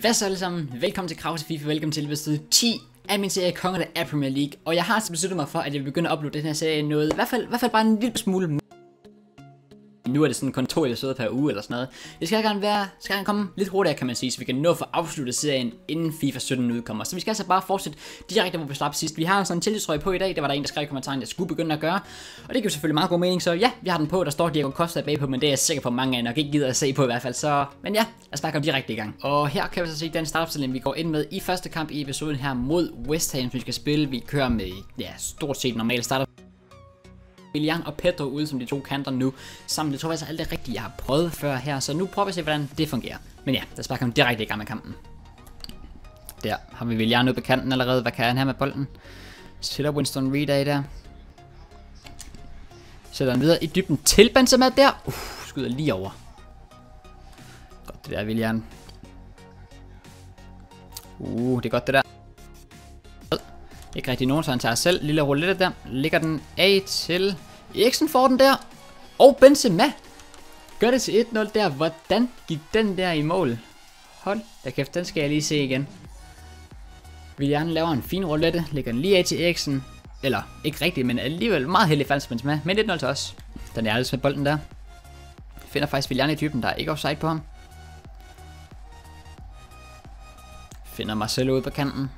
Hvad så alle sammen? Velkommen til Krause FIFA, velkommen til episode 10 af min serie Kongerne af Premier League. Og jeg har altså besluttet mig for, at jeg vil begynde at uploade den her serie noget, i hvert fald, i hvert fald bare en lille smule nu er det sådan kun to episoder per uge eller sådan noget. Det skal gerne være, skal gerne komme lidt hurtigere, kan man sige, så vi kan nå for afsluttet serien, inden FIFA 17 udkommer. Så vi skal altså bare fortsætte direkte, hvor vi slap sidst. Vi har sådan en tillidsrøg på i dag, det var der en, der skrev i kommentaren, jeg skulle begynde at gøre. Og det giver selvfølgelig meget god mening, så ja, vi har den på, der står Diego Costa bagpå, men det er jeg sikker på, at mange af jer nok ikke gider at se på i hvert fald. Så, men ja, lad os bare komme direkte i gang. Og her kan vi så se den startopstilling, vi går ind med i første kamp i episoden her mod West Ham, som vi skal spille. Vi kører med, ja, stort set normal starter William og Pedro ude som de to kanter nu sammen. Det tror jeg altså alt det rigtige, jeg har prøvet før her, så nu prøver vi at se, hvordan det fungerer. Men ja, der sparker han direkte i gang med kampen. Der har vi William ude på kanten allerede. Hvad kan han her med bolden? Sætter Winston Reed af der. Sætter han videre i dybden til Benzema der. Uh, skyder lige over. Godt det der, William. Uh, det er godt det der. Ikke rigtig nogen, så han tager selv. Lille roulette der. Ligger den af til Eriksen får den der. Og Benzema gør det til 1-0 der. Hvordan gik den der i mål? Hold da kæft, den skal jeg lige se igen. Willian laver en fin roulette. Lægger den lige af til Eriksen. Eller ikke rigtigt, men alligevel meget heldig falsk Benzema. Men 1-0 til os. Den er altså med bolden der. Finder faktisk Willian i typen, der er ikke offside på ham. Finder Marcelo ude på kanten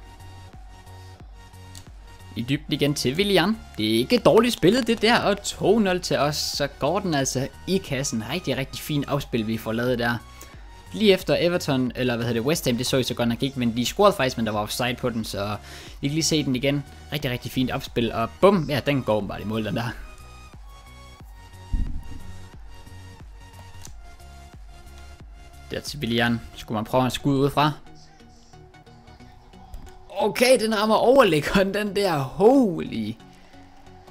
i dybden igen til William. Det er ikke dårligt spillet det der, og 2-0 til os, så går den altså i kassen. Rigtig, rigtig fin afspil, vi får lavet der. Lige efter Everton, eller hvad hedder det, West Ham, det så I så godt nok ikke, men de scorede faktisk, men der var offside på den, så vi kan lige se den igen. Rigtig, rigtig fint opspil, og bum, ja, den går bare i mål, den der. Der til William. Skulle man prøve at skud ud fra? Okay, den rammer overlæggeren, den der. Holy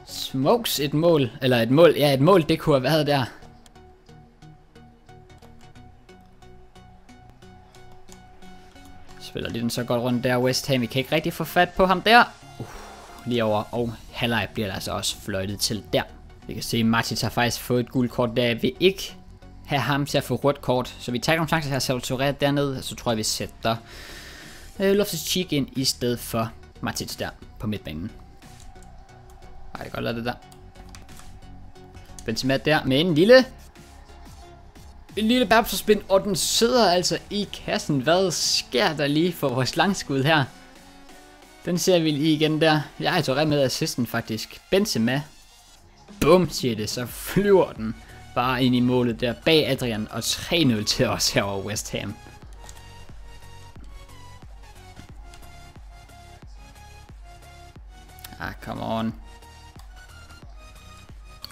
smokes, et mål. Eller et mål, ja, et mål, det kunne have været der. Spiller lige den så godt rundt der, West Ham. Vi kan ikke rigtig få fat på ham der. Uh, lige over, og halvleg bliver der altså også fløjtet til der. Vi kan se, at Matic har faktisk fået et gult kort der. Vi ikke have ham til at få rødt kort. Så vi tager nogle chancer her, Salvatore dernede, så tror jeg, vi sætter øh, Loftus Cheek ind i stedet for Martins der på midtbanen. Ej, det kan godt lade det der. Benzema der med en lille... En lille babserspin, og den sidder altså i kassen. Hvad sker der lige for vores langskud her? Den ser vi lige igen der. Jeg har ret med assisten faktisk. Benzema. Bum, siger det. Så flyver den bare ind i målet der bag Adrian. Og 3-0 til os her over West Ham. Ah, come on.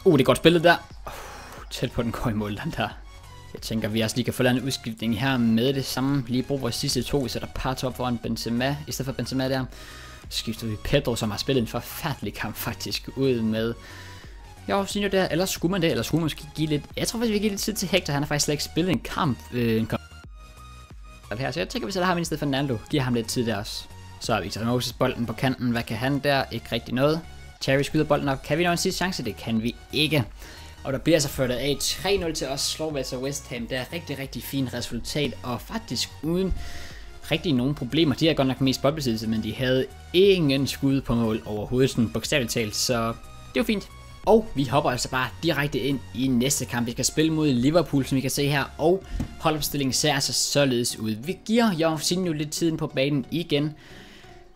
Uh, det er godt spillet der. Uh, tæt på den går i mål, den der. Jeg tænker, vi også lige kan få lavet en udskiftning her med det samme. Lige bruge vores sidste to. Vi sætter par op foran Benzema, i stedet for Benzema der. Så skifter vi Pedro, som har spillet en forfærdelig kamp faktisk, ud med... Jo, synes der, ellers skulle man det, eller skulle man måske give lidt... Jeg tror faktisk, vi giver lidt tid til Hector, han har faktisk slet ikke spillet en kamp. Øh, en kamp her, så jeg tænker, vi sætter ham i stedet for Nando. Giver ham lidt tid der også. Så har Victor Moses bolden på kanten. Hvad kan han der? Ikke rigtig noget. Terry skyder bolden op. Kan vi nå en sidste chance? Det kan vi ikke. Og der bliver altså ført af 3-0 til os. Slår vi altså West Ham. Det er rigtig, rigtig fint resultat. Og faktisk uden rigtig nogen problemer. De har godt nok mest boldbesiddelse, men de havde ingen skud på mål overhovedet, sådan bogstaveligt talt. Så det var fint. Og vi hopper altså bare direkte ind i næste kamp. Vi skal spille mod Liverpool, som vi kan se her. Og holdopstillingen ser altså således ud. Vi giver Jorginho lidt tiden på banen igen.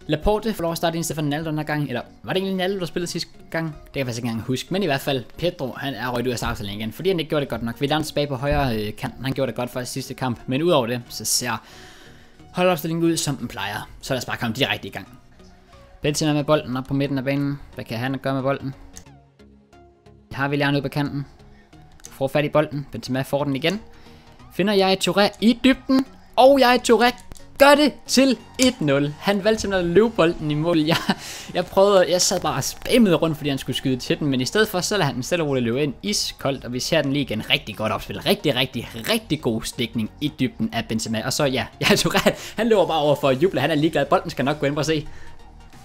Laporte får lov at starte i for Naldo den her gang. Eller var det egentlig Naldo, der spillede sidste gang? Det kan jeg faktisk ikke engang huske. Men i hvert fald, Pedro han er røget ud af startstillingen igen. Fordi han ikke gjorde det godt nok. Vi lader tilbage på højre øh, kanten. Han gjorde det godt for sidste kamp. Men udover det, så ser holdopstillingen ud, som den plejer. Så lad os bare komme direkte i gang. Benzema med bolden op på midten af banen. Hvad kan han gøre med bolden? Har vi ude på kanten. Får fat i bolden. Benzema får den igen. Finder jeg Touré i dybden. Og jeg Touré gør det til 1-0. Han valgte simpelthen at løbe bolden i mål. Jeg, jeg prøvede, jeg sad bare og spammede rundt, fordi han skulle skyde til den, men i stedet for, så lader han den stille og roligt løbe ind iskoldt, og vi ser den lige igen rigtig godt opspil. Rigtig, rigtig, rigtig god stikning i dybden af Benzema. Og så ja, jeg tror ret, han løber bare over for at juble. Han er ligeglad. Bolden skal nok gå ind. Prøv at se.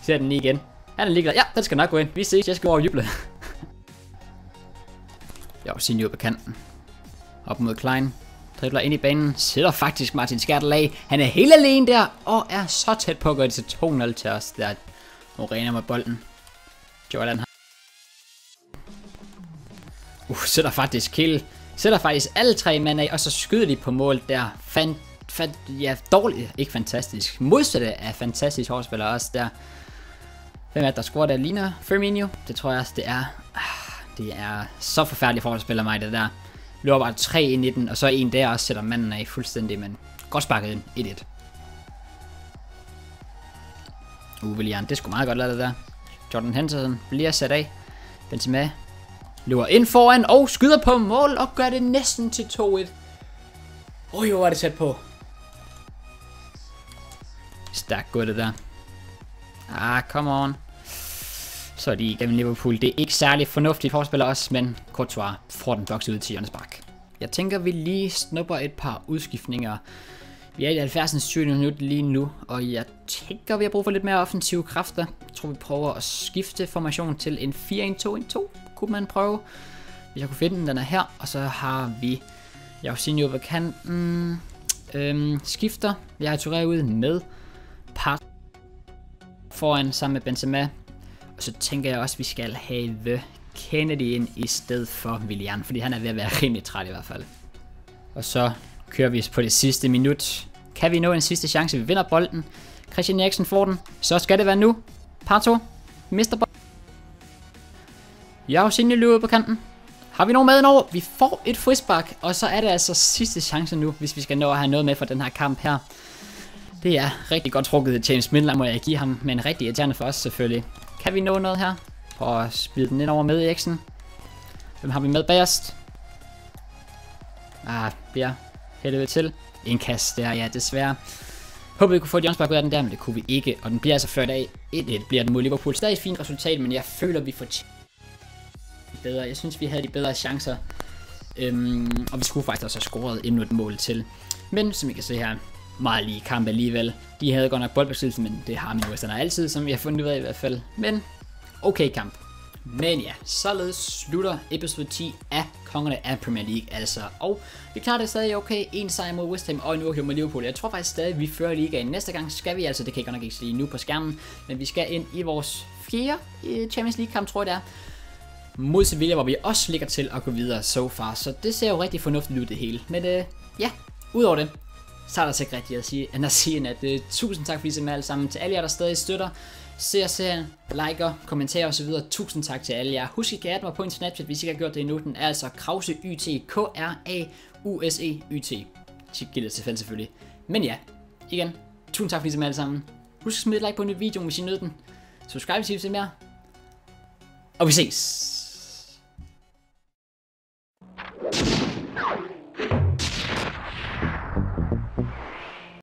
Ser den lige igen. Han er ligeglad. Ja, den skal nok gå ind. Vi ses. Jeg skal over og juble. Jo, Sinjo på kanten. Op mod Klein. Dribler ind i banen. Sætter faktisk Martin Skertel af. Han er helt alene der. Og er så tæt på at gøre det til 2-0 til os. Der Morena med bolden. Jordan har... Uh, sætter faktisk kill. Sætter faktisk alle tre mand af. Og så skyder de på mål der. Fan, fan, ja, dårligt. Ikke fantastisk. Modsatte af fantastisk hårdspiller også der. Hvem er det, der scorer der? Ligner Firmino? Det tror jeg også, det er. Ah, det er så forfærdeligt for at spille mig, det der. Løber bare 3 ind i den, og så en der også sætter manden af fuldstændig, men godt sparket ind. 1-1. Uh, William, det skulle meget godt lade det der. Jordan Henderson bliver sat af. Benzema løber ind foran og skyder på mål og gør det næsten til 2-1. Oj, hvor var det sat på. Stærkt gået det der. Ah, come on. Så er de igennem Liverpool. Det er ikke særlig fornuftigt forspiller også, men Courtois får den boks ud til Jørgens Bak. Jeg tænker, vi lige snupper et par udskiftninger. Vi er i 70. 20. minut lige nu, og jeg tænker, vi har brug for lidt mere offensive kræfter. Jeg tror, vi prøver at skifte formation til en 4-1-2-1-2. Kunne man prøve, hvis jeg kunne finde den. Den er her, og så har vi Jausinho på kanten. Øhm, skifter. Jeg har Touré ud med Part foran sammen med Benzema. Og så tænker jeg også, at vi skal have Kennedy ind i stedet for William, fordi han er ved at være rimelig træt i hvert fald. Og så kører vi på det sidste minut. Kan vi nå en sidste chance? Vi vinder bolden. Christian Eriksen får den. Så skal det være nu. Parto mister bolden. Jeg har jo på kanten. Har vi nogen med over? Vi får et frispark, og så er det altså sidste chance nu, hvis vi skal nå at have noget med for den her kamp her. Det er rigtig godt trukket James Midler, må jeg give ham, men rigtig irriterende for os selvfølgelig. Kan vi nå noget her? Prøv at smide den ind over med Eriksen. Hvem har vi med bagerst? Ah, bliver helvede til. En kast der, ja desværre. Håber vi kunne få Jonsberg ud af den der, men det kunne vi ikke. Og den bliver altså ført af 1-1 bliver den mod Liverpool. Stadig et fint resultat, men jeg føler, vi får bedre. Jeg synes, vi havde de bedre chancer. Øhm, og vi skulle faktisk også have scoret endnu et mål til. Men som I kan se her, meget lige kamp alligevel. De havde godt nok boldbesiddelse, men det har min modstander altid, som jeg har fundet ud af i hvert fald. Men okay kamp. Men ja, således slutter episode 10 af Kongerne af Premier League altså. Og vi klarer det stadig okay. En sejr mod West Ham og en uafgjort mod Liverpool. Jeg tror faktisk stadig, vi fører ligaen. Næste gang skal vi altså, det kan jeg godt nok ikke se nu på skærmen, men vi skal ind i vores fjerde Champions League kamp, tror jeg det er. Mod Sevilla, hvor vi også ligger til at gå videre so far. Så det ser jo rigtig fornuftigt ud det hele. Men øh, ja, udover det, så er der så ikke rigtigt at sige, end at sige, at uh, tusind tak fordi I ser alle sammen. Til alle jer, der stadig støtter, ser serien, liker, kommenterer osv. Tusind tak til alle jer. Husk, ikke at mig på en Snapchat, hvis I ikke har gjort det endnu. Den er altså Krause YT, K-R-A-U-S-E YT. Tjek gælder tilfælde selvfølgelig. Men ja, igen, tusind tak fordi I ser alle sammen. Husk at smide et like på en ny video, hvis I nød den. Subscribe hvis I vil se mere. Og vi ses.